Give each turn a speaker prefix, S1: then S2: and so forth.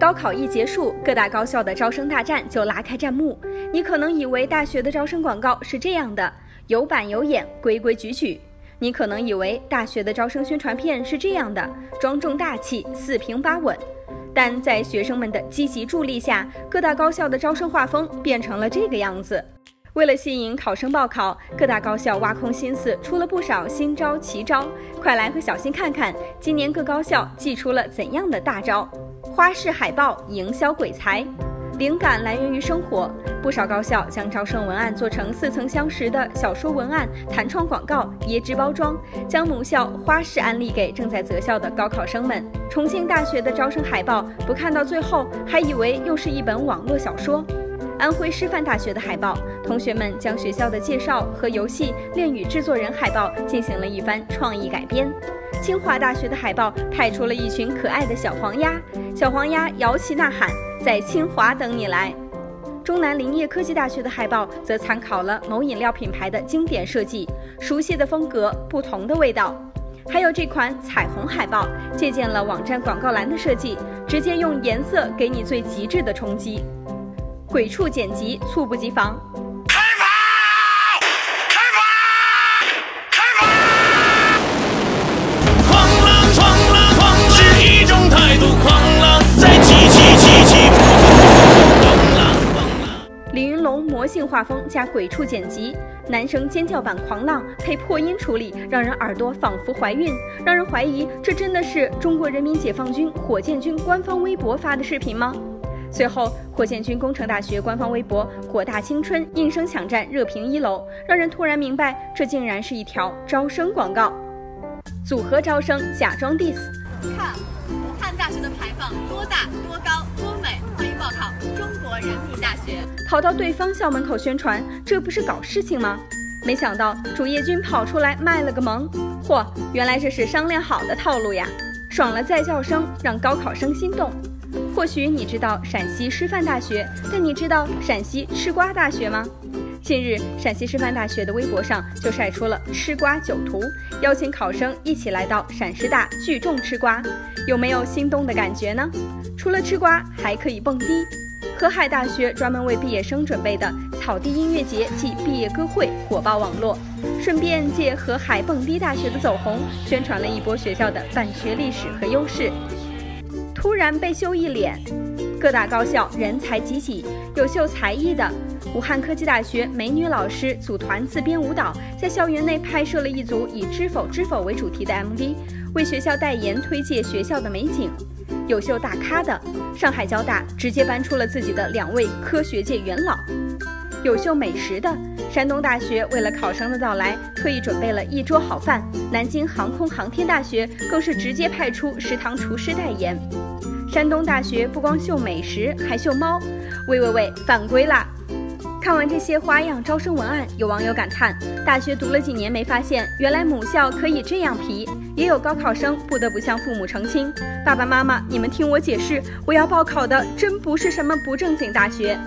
S1: 高考一结束，各大高校的招生大战就拉开战幕。你可能以为大学的招生广告是这样的，有板有眼，规规矩矩。你可能以为大学的招生宣传片是这样的，庄重大气，四平八稳。但在学生们的积极助力下，各大高校的招生画风变成了这个样子。为了吸引考生报考，各大高校挖空心思出了不少新招奇招。快来和小新看看，今年各高校祭出了怎样的大招？花式海报营销鬼才，灵感来源于生活。不少高校将招生文案做成似曾相识的小说文案、弹窗广告、椰汁包装，将母校花式安利给正在择校的高考生们。重庆大学的招生海报，不看到最后还以为又是一本网络小说。安徽师范大学的海报，同学们将学校的介绍和游戏《恋与制作人》海报进行了一番创意改编。清华大学的海报派出了一群可爱的小黄鸭，小黄鸭摇旗呐喊，在清华等你来。中南林业科技大学的海报则参考了某饮料品牌的经典设计，熟悉的风格，不同的味道。还有这款彩虹海报，借鉴了网站广告栏的设计，直接用颜色给你最极致的冲击。鬼畜剪辑，猝不及防。李云龙魔性画风加鬼畜剪辑，男生尖叫版狂浪配破音处理，让人耳朵仿佛怀孕，让人怀疑这真的是中国人民解放军火箭军官方微博发的视频吗？随后，火箭军工程大学官方微博“火大青春”应声抢占热评一楼，让人突然明白，这竟然是一条招生广告。组合招生假装 diss，
S2: 看武汉大学的牌坊多大多高多美，欢迎报考中国人民大学。
S1: 跑到对方校门口宣传，这不是搞事情吗？没想到主页君跑出来卖了个萌，嚯，原来这是商量好的套路呀！爽了在校生，让高考生心动。或许你知道陕西师范大学，但你知道陕西吃瓜大学吗？近日，陕西师范大学的微博上就晒出了吃瓜酒图，邀请考生一起来到陕师大聚众吃瓜，有没有心动的感觉呢？除了吃瓜，还可以蹦迪。河海大学专门为毕业生准备的草地音乐节暨毕业歌会火爆网络，顺便借河海蹦迪大学的走红，宣传了一波学校的办学历史和优势。突然被秀一脸，各大高校人才济济，有秀才艺的。武汉科技大学美女老师组团自编舞蹈，在校园内拍摄了一组以“知否知否”为主题的 MV，为学校代言推介学校的美景。有秀大咖的，上海交大直接搬出了自己的两位科学界元老。有秀美食的，山东大学为了考生的到来，特意准备了一桌好饭。南京航空航天大学更是直接派出食堂厨师代言。山东大学不光秀美食，还秀猫。喂喂喂，犯规啦！看完这些花样招生文案，有网友感叹：大学读了几年，没发现原来母校可以这样皮。也有高考生不得不向父母澄清：爸爸妈妈，你们听我解释，我要报考的真不是什么不正经大学。